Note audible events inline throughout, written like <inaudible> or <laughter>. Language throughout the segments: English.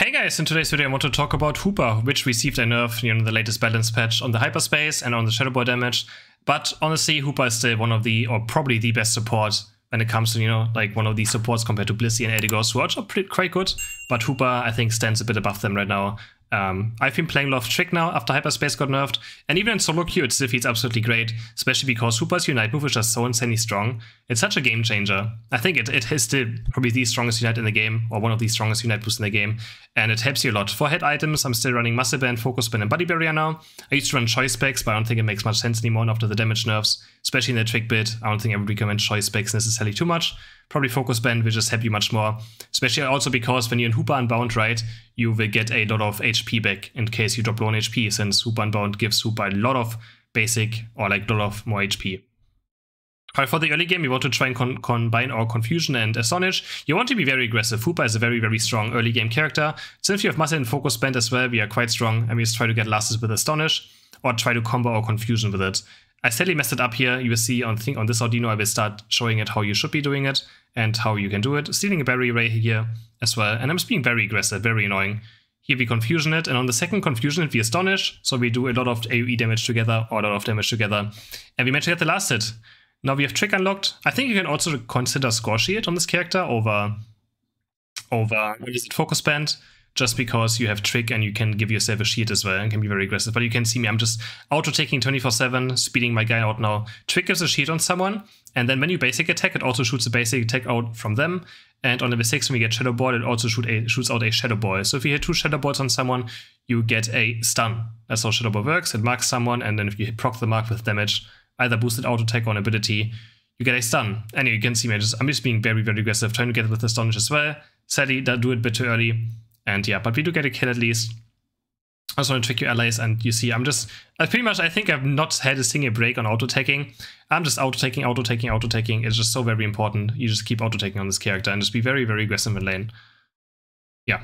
Hey guys, in today's video I want to talk about Hoopa, which received a nerf you know, the latest balance patch on the hyperspace and on the Shadow Ball damage. But honestly, Hoopa is still one of the, or probably the best support when it comes to, you know, like one of these supports compared to Blissey and Eldegoss, who are pretty, quite good. But Hoopa, I think, stands a bit above them right now. Um, I've been playing a lot of Trick now after Hyperspace got nerfed, and even in solo queue it still feels absolutely great, especially because Hoopa's Unite move is just so insanely strong. It's such a game changer. I think it, it is still probably the strongest Unite in the game, or one of the strongest Unite boosts in the game, and it helps you a lot. For held items, I'm still running Muscle Band, Focus Band, and Buddy Barrier now. I used to run Choice Specs, but I don't think it makes much sense anymore after the damage nerfs, especially in the Trick bit. I don't think I would recommend Choice Specs necessarily too much probably Focus Band will just help you much more. Especially also because when you're in Hoopa Unbound, right, you will get a lot of HP back in case you drop low on HP, since Hoopa Unbound gives Hoopa a lot of basic or like a lot of more HP. However, for the early game, you want to try and con combine our Confusion and Astonish. You want to be very aggressive. Hoopa is a very, very strong early game character. Since you have Muscle and Focus Band as well, we are quite strong, and we just try to get losses with Astonish, or try to combo our Confusion with it. I sadly messed it up here. You will see on, on this Audino, I will start showing it how you should be doing it and how you can do it. Stealing a berry ray here as well. And I'm just being very aggressive, very annoying. Here we confusion it, and on the second confusion it we astonish, so we do a lot of AoE damage together, or a lot of damage together. And we managed to get the last hit. Now we have trick unlocked. I think you can also consider score shield on this character over over what is it, focus band just because you have trick and you can give yourself a shield as well and can be very aggressive. But you can see me, I'm just auto taking 24-7, speeding my guy out now. Trick gives a shield on someone, and then when you basic attack, it also shoots a basic attack out from them. And on level 6, when we get Shadow Ball, it also shoot a, shoots out a Shadow Ball. So if you hit two Shadow Balls on someone, you get a stun. That's how Shadow Ball works. It marks someone, and then if you proc the mark with damage, either boosted auto attack or an ability, you get a stun. Anyway, you can see me, I'm just, being very, very aggressive, trying to get it with Astonish as well. Sadly, that do it a bit too early. And yeah, but we do get a kill at least. I just want to trick your allies, and you see, I'm just, I pretty much, I think I've not had a single break on auto-taking. I'm just auto-taking, auto-taking, auto-taking. It's just so very important. You just keep auto-taking on this character and just be very, very aggressive in lane. Yeah.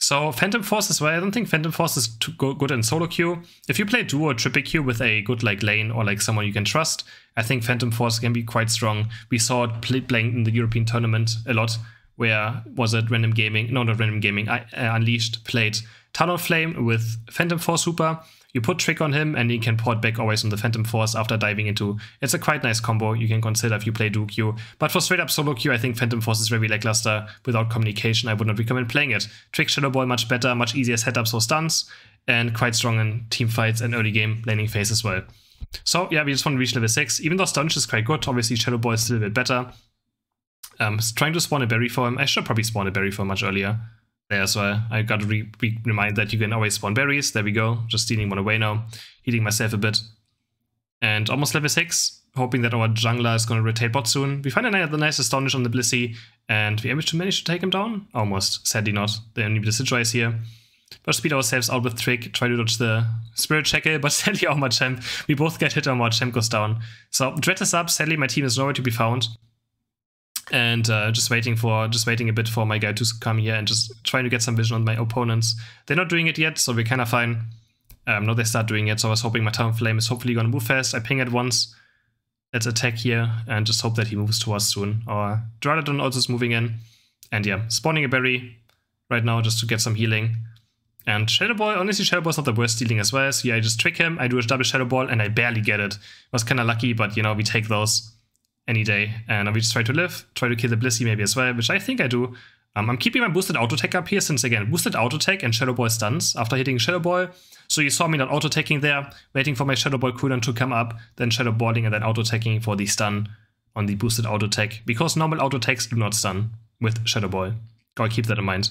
So Phantom Force as well. I don't think Phantom Force is too good in solo queue. If you play duo or triple queue with a good like lane or like someone you can trust, I think Phantom Force can be quite strong. We saw it playing in the European tournament a lot where was it Random Gaming? No, not Random Gaming. I, uh, Unleashed played Talonflame with Phantom Force Super. You put Trick on him and he can port back always on the Phantom Force after diving into. It's a quite nice combo you can consider if you play duo queue. But for straight up solo queue, I think Phantom Force is very lackluster. Without communication, I would not recommend playing it. Trick Shadow Ball much better, much easier setups for stuns, and quite strong in team fights and early game laning phase as well. So yeah, we just want to reach level 6. Even though Stunch is quite good, obviously Shadow Ball is still a bit better. Um, trying to spawn a berry for him. I should probably spawn a berry for him much earlier there well. I got to re, re remind that you can always spawn berries. There we go. Just stealing one away now. Healing myself a bit. And almost level 6. Hoping that our jungler is going to rotate bot soon. We find another nice Astonish on the Blissey. And we to manage to take him down? Almost. Sadly not. The only Blissey is here. But speed ourselves out with Trick. Try to dodge the Spirit Shackle. <laughs> But sadly our Machamp. We both get hit and our Machamp goes down. So Dread is up. Sadly my team is nowhere to be found and uh, just waiting for just waiting a bit for my guy to come here and just trying to get some vision on my opponents. They're not doing it yet, so we're kind of fine. Um, no, they start doing it, so I was hoping my Talonflame is hopefully gonna move fast. I ping it once. Let's attack here and just hope that he moves to us soon. Or Duraludon also is moving in. And yeah, spawning a berry right now just to get some healing. And Shadow Ball, honestly, Shadow Ball is not the worst stealing as well. So yeah, I just trick him, I do a double Shadow Ball, and I barely get it. Was kind of lucky, but you know, we take those any day. And we just try to live, try to kill the Blissey maybe as well, which I think I do. Um, I'm keeping my boosted auto attack up here since again, boosted auto attack and Shadow Ball stuns after hitting Shadow Ball. So you saw me not auto attacking there, waiting for my Shadow Ball cooldown to come up, then Shadow Balling and then auto attacking for the stun on the boosted auto attack. Because normal auto attacks do not stun with Shadow Ball. Gotta keep that in mind.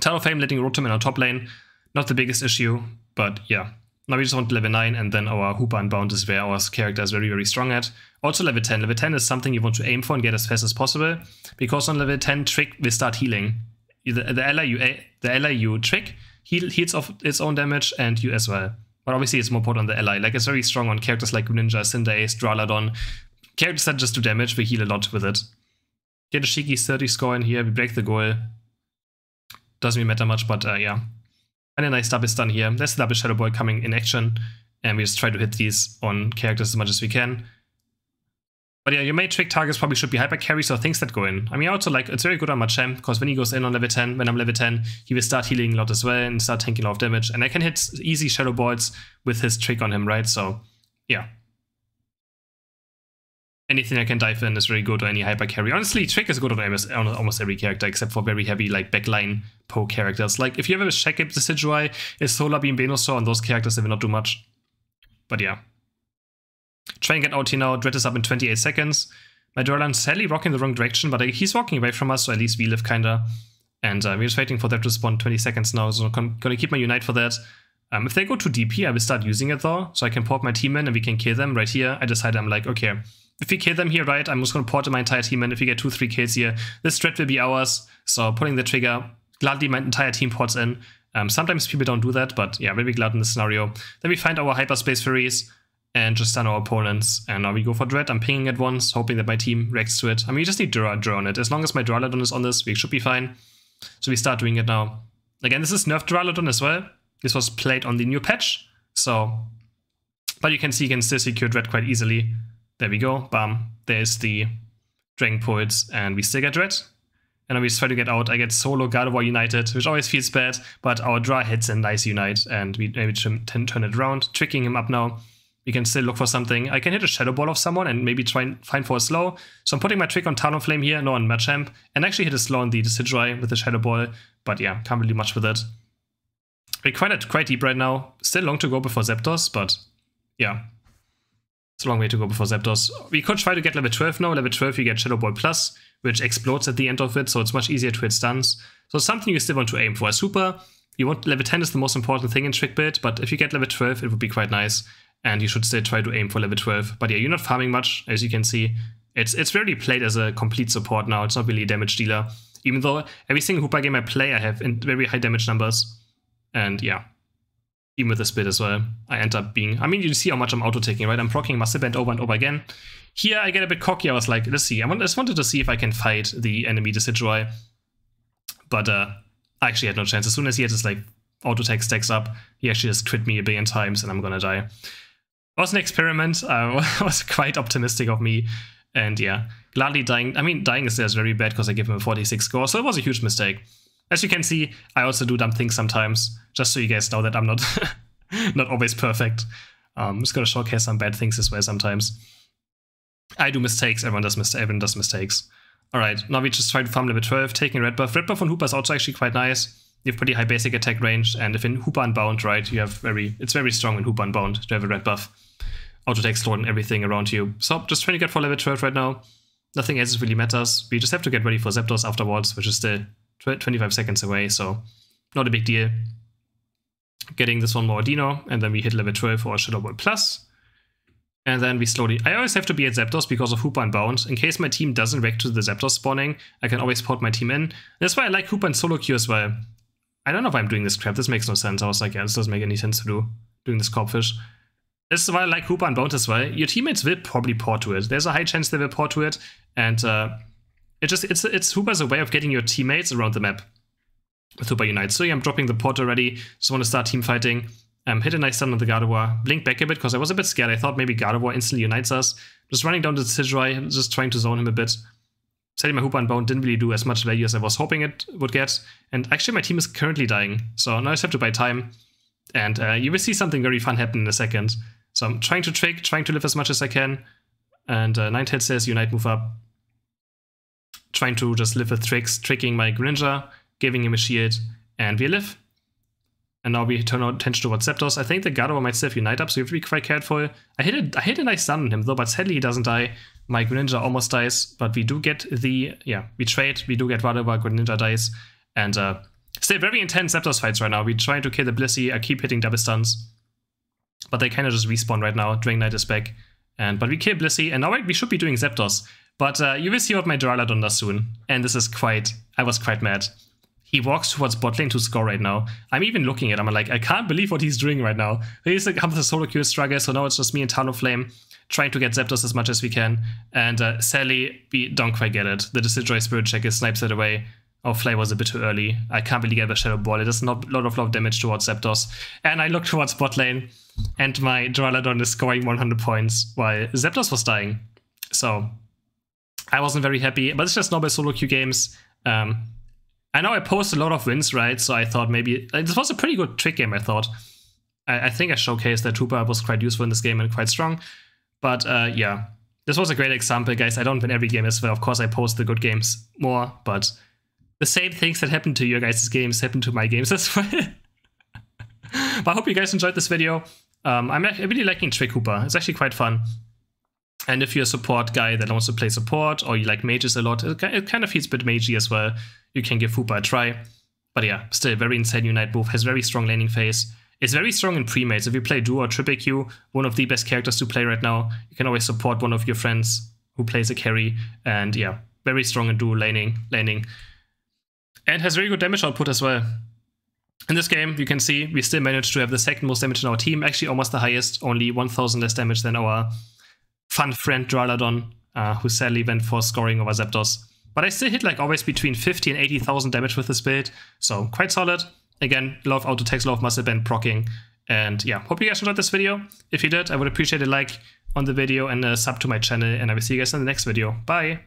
Talonflame letting Rotom on top lane, not the biggest issue, but yeah. Now we just want level 9 and then our Hoopa Unbound is where our character is very, very strong at. Also level 10. Level 10 is something you want to aim for and get as fast as possible. Because on level 10, Trick will start healing. The, the ally you the ally you trick heal, heals off its own damage and you as well. But obviously it's more important on the ally. Like it's very strong on characters like Ninja, Cinderace, Duraludon. Characters that just do damage, we heal a lot with it. Get a cheeky 30 score in here, we break the goal. Doesn't really matter much, but uh, yeah. And a nice double stun here. There's the double Shadow Ball coming in action. And we just try to hit these on characters as much as we can. But yeah, your main trick targets probably should be hyper carries or things that go in. I mean, also like it's very good on Machamp because when he goes in on level 10, when I'm level 10, he will start healing a lot as well and start tanking a lot of damage. And I can hit easy Shadow Balls with his trick on him, right? So yeah. Anything I can dive in is very good or any hyper carry. Honestly, Trick is good on almost, every character except for very heavy like backline poke characters. Like if you have a Shackip Decidueye, a Solar Beam Venusaur on those characters, they will not do much. But yeah. Try and get out here now. Dread is up in 28 seconds. My Duraludon sadly rocking the wrong direction, but he's walking away from us, so at least we live kinda. And uh, we're just waiting for that to spawn 20 seconds now, so I'm gonna keep my Unite for that. Um, if they go to DP, I will start using it though, so I can port my team in and we can kill them right here. I decided I'm like, okay, if we kill them here, right, I'm just gonna port in my entire team and If we get two, three kills here, this Dread will be ours. So pulling the trigger, gladly my entire team ports in. Um, sometimes people don't do that, but yeah, very glad in this scenario. Then we find our hyperspace fairies and just stun our opponents. And now we go for Dread. I'm pinging it once, hoping that my team reacts to it. I mean, you just need Dura draw on it. As long as my Duraludon is on this, we should be fine. So we start doing it now. Again, this is nerfed Duraludon as well. This was played on the new patch. So, but you can see you can still secure Dread quite easily. There we go. Bam. There's the Dragon Pulse, and we still get Dread. And then we just try to get out. I get solo Gardevoir United, which always feels bad, but our draw hits a nice Unite, and we maybe turn it around, tricking him up now we can still look for something. I can hit a Shadow Ball of someone and maybe try and find for a slow. So I'm putting my trick on Talonflame here, no on Machamp, and actually hit a slow on the Decidueye with the Shadow Ball. But yeah, can't really much with it. We're quite, quite deep right now. Still long to go before Zapdos, but yeah. It's a long way to go before Zapdos. We could try to get level 12 now. Level 12 you get Shadow Ball Plus, which explodes at the end of it, so it's much easier to hit stuns. So something you still want to aim for. A super, you want level 10 is the most important thing in Trick Build, but if you get level 12, it would be quite nice and you should still try to aim for level 12. But yeah, you're not farming much, as you can see. It's it's really played as a complete support now. It's not really a damage dealer. Even though every single Hoopa game I play, I have in very high damage numbers. And yeah, even with this build as well, I end up being... I mean, you see how much I'm auto-taking, right? I'm proccing Muscle Band over and over again. Here, I get a bit cocky. I was like, let's see. I just wanted to see if I can fight the enemy Decidueye. But uh, I actually had no chance. As soon as he had his like auto-tech stacks up, he actually just crit me a billion times and I'm gonna die It was an experiment. <laughs> Uh, was quite optimistic of me. And yeah, gladly dying. I mean, dying is is very bad because I give him a 46 score, so it was a huge mistake. As you can see, I also do dumb things sometimes, just so you guys know that I'm not <laughs> not always perfect. Um, I'm just gonna showcase some bad things as well sometimes. I do mistakes, everyone does, mis everyone does mistakes. Alright, now we just try to farm level 12, taking red buff. Red buff on Hoopa is also actually quite nice you have pretty high basic attack range, and if in Hoopa Unbound, right, you have very, it's very strong in Hoopa Unbound to have a red buff. Auto attack slowed and everything around you. So just trying to get for level 12 right now. Nothing else really matters. We just have to get ready for Zapdos afterwards, which is still 25 seconds away, so not a big deal. Getting this one more Dino, and then we hit level 12 for Shadow Ball Plus. And then we slowly... I always have to be at Zapdos because of Hoopa Unbound. In case my team doesn't react to the Zapdos spawning, I can always port my team in. That's why I like Hoopa and Solo Q as well. I don't know if I'm doing this crap. This makes no sense. I was like, yeah, this doesn't make any sense to do, doing this Corphish. This is why I like Hoopa Unbound as well. Your teammates will probably port to it. There's a high chance they will port to it, and uh, it just it's it's Hoopa's a way of getting your teammates around the map with Hoopa Unite. So yeah, I'm dropping the port already. Just want to start team fighting. Um, hit a nice stun on the Gardevoir. Blink back a bit because I was a bit scared. I thought maybe Gardevoir instantly unites us. Just running down to Decidueye, just trying to zone him a bit. Sadly, my Hoopa Unbound didn't really do as much value as I was hoping it would get. And actually, my team is currently dying. So now I just have to buy time. And uh, you will see something very fun happen in a second. So I'm trying to trick, trying to live as much as I can. And uh, Ninetales says Unite move up. Trying to just live with tricks, tricking my Greninja, giving him a shield, and we live. And now we turn our attention towards Zapdos. I think the Gardevoir might still Unite up, so you have to be quite careful. I hit a, I hit a nice stun on him though, but sadly he doesn't die. My Greninja almost dies, but we do get the, yeah, we trade, we do get Gardevoir, Greninja dies, and uh, still very intense Zapdos fights right now. We try to kill the Blissey, I keep hitting double stuns, but they kind of just respawn right now. Dragonite is back, and but we kill Blissey, and now we should be doing Zapdos. But uh, you will see what my Duraludon does soon, and this is quite, I was quite mad he walks towards bot lane to score right now. I'm even looking at him, I'm like, I can't believe what he's doing right now. He's like, I'm the solo queue struggle, so now it's just me and Talonflame trying to get Zapdos as much as we can. And uh, Sally, we don't quite get it. The Decidueye Spirit Shackle snipes it away. Our Flay was a bit too early. I can't really get the Shadow Ball. It does not a lot of love damage towards Zapdos. And I look towards bot lane, and my Duraludon is scoring 100 points, while Zapdos was dying. So, I wasn't very happy, but it's just normal solo queue games. Um, I know I posted a lot of wins, right? So I thought maybe this was a pretty good trick game. I thought. I, I think I showcased that Hoopa was quite useful in this game and quite strong. But uh, yeah, this was a great example, guys. I don't win every game as well. Of course, I post the good games more, but the same things that happen to your guys' games happen to my games as <laughs> well. but I hope you guys enjoyed this video. Um, I'm really liking Trick Hoopa. It's actually quite fun. And if you're a support guy that wants to play support or you like mages a lot, it kind of feels a bit magey as well. You can give Hoopa a try. But yeah, still very insane Unite move, has very strong laning phase. It's very strong in pre-mates. If you play Duo or Triple Q, one of the best characters to play right now, you can always support one of your friends who plays a carry. And yeah, very strong in duo laning. laning. And has very good damage output as well. In this game, you can see we still managed to have the second most damage in our team, actually almost the highest, only 1000 less damage than our fun friend Duraludon, uh, who sadly went for scoring over Zapdos. But I still hit like always between 50 and 80,000 damage with this build, so quite solid. Again, of auto lot of muscle band procking. And yeah, hope you guys enjoyed this video. If you did, I would appreciate a like on the video and a sub to my channel, and I will see you guys in the next video. Bye!